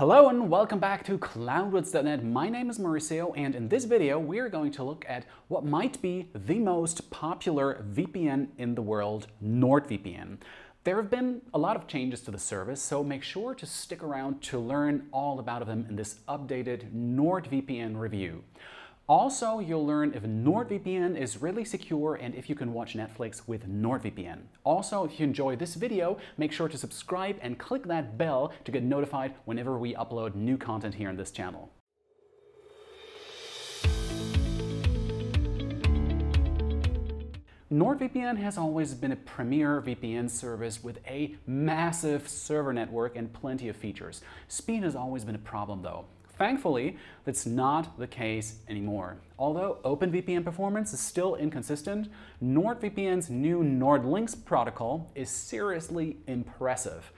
Hello and welcome back to cloudwards.net. My name is Mauricio and in this video we are going to look at what might be the most popular VPN in the world, NordVPN. There have been a lot of changes to the service, so make sure to stick around to learn all about them in this updated NordVPN review. Also, you'll learn if NordVPN is really secure and if you can watch Netflix with NordVPN. Also, if you enjoy this video, make sure to subscribe and click that bell to get notified whenever we upload new content here on this channel. NordVPN has always been a premier VPN service with a massive server network and plenty of features. Speed has always been a problem though. Thankfully, that's not the case anymore. Although OpenVPN performance is still inconsistent, NordVPN's new NordLynx protocol is seriously impressive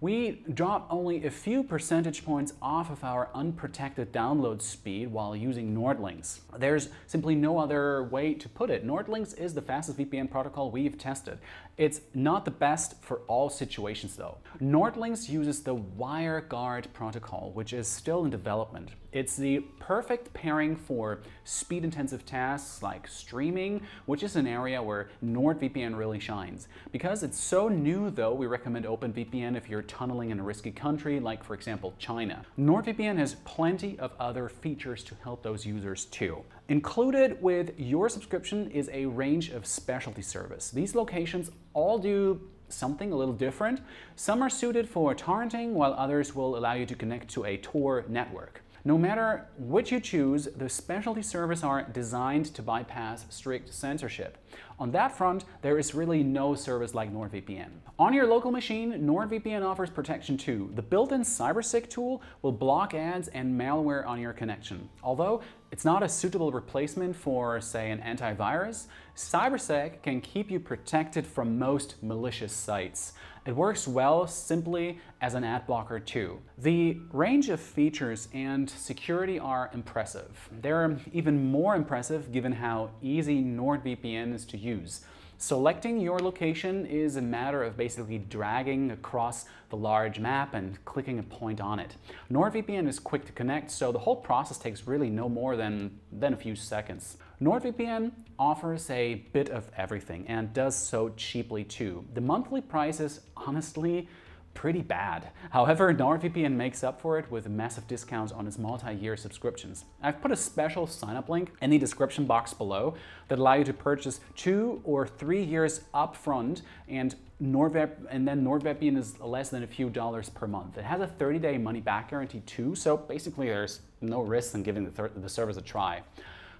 we drop only a few percentage points off of our unprotected download speed while using NordLynx. There's simply no other way to put it. NordLynx is the fastest VPN protocol we've tested. It's not the best for all situations though. NordLynx uses the WireGuard protocol, which is still in development. It's the perfect pairing for speed-intensive tasks like streaming, which is an area where NordVPN really shines. Because it's so new though, we recommend OpenVPN if you're tunneling in a risky country, like for example China. NordVPN has plenty of other features to help those users too. Included with your subscription is a range of specialty service. These locations all do something a little different. Some are suited for torrenting, while others will allow you to connect to a Tor network. No matter which you choose, the specialty servers are designed to bypass strict censorship. On that front, there is really no service like NordVPN. On your local machine, NordVPN offers protection too. The built-in CyberSec tool will block ads and malware on your connection. Although it's not a suitable replacement for, say, an antivirus, CyberSec can keep you protected from most malicious sites. It works well simply as an ad blocker too. The range of features and security are impressive. They're even more impressive given how easy NordVPN is to use. Selecting your location is a matter of basically dragging across the large map and clicking a point on it. NordVPN is quick to connect, so the whole process takes really no more than, than a few seconds. NordVPN offers a bit of everything and does so cheaply too. The monthly price is honestly pretty bad. However, NordVPN makes up for it with massive discounts on its multi-year subscriptions. I've put a special sign-up link in the description box below that allow you to purchase two or three years upfront and NordVP, and then NordVPN is less than a few dollars per month. It has a 30-day money-back guarantee too, so basically there's no risk in giving the, the service a try.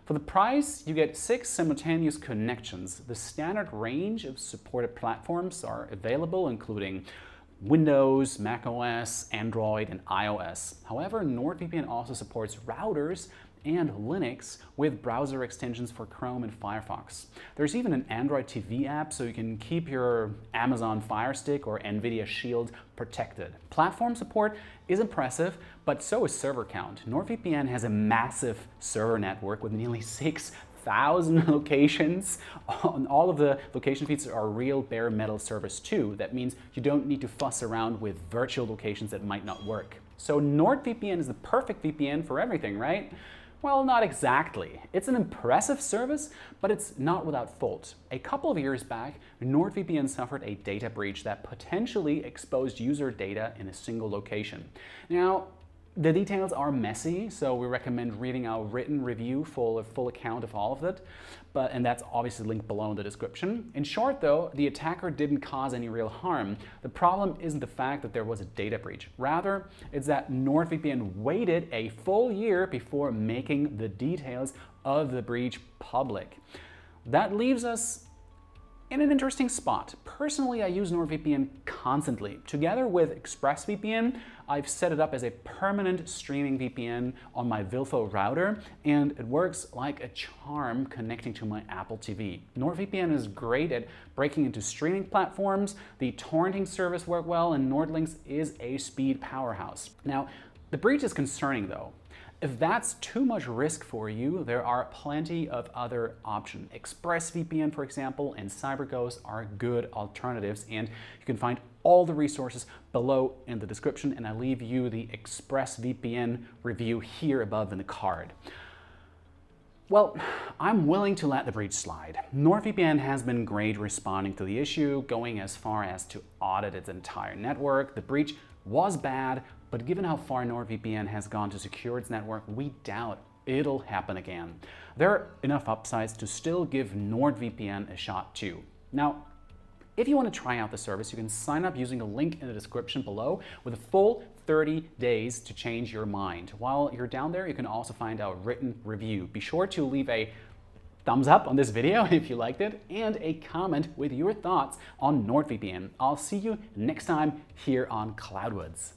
For the price, you get six simultaneous connections. The standard range of supported platforms are available, including Windows, Mac OS, Android, and iOS. However, NordVPN also supports routers and Linux with browser extensions for Chrome and Firefox. There's even an Android TV app so you can keep your Amazon Fire Stick or NVIDIA Shield protected. Platform support is impressive, but so is server count. NordVPN has a massive server network with nearly six thousand locations. On all of the location feeds are real bare metal servers too. That means you don't need to fuss around with virtual locations that might not work. So NordVPN is the perfect VPN for everything, right? Well, not exactly. It's an impressive service, but it's not without fault. A couple of years back, NordVPN suffered a data breach that potentially exposed user data in a single location. Now, the details are messy, so we recommend reading our written review for a full account of all of it, but, and that's obviously linked below in the description. In short though, the attacker didn't cause any real harm. The problem isn't the fact that there was a data breach. Rather, it's that NordVPN waited a full year before making the details of the breach public. That leaves us in an interesting spot. Personally, I use NordVPN constantly. Together with ExpressVPN, I've set it up as a permanent streaming VPN on my Vilfo router, and it works like a charm connecting to my Apple TV. NordVPN is great at breaking into streaming platforms, the torrenting service works well, and NordLynx is a speed powerhouse. Now, the breach is concerning though. If that's too much risk for you, there are plenty of other options. ExpressVPN, for example, and CyberGhost are good alternatives, and you can find all the resources below in the description and I leave you the ExpressVPN review here above in the card. Well, I'm willing to let the breach slide. NordVPN has been great responding to the issue, going as far as to audit its entire network. The breach was bad, but given how far NordVPN has gone to secure its network, we doubt it'll happen again. There are enough upsides to still give NordVPN a shot too. Now, if you want to try out the service, you can sign up using a link in the description below with a full 30 days to change your mind. While you're down there, you can also find a written review. Be sure to leave a thumbs up on this video if you liked it and a comment with your thoughts on NordVPN. I'll see you next time here on Cloudwards.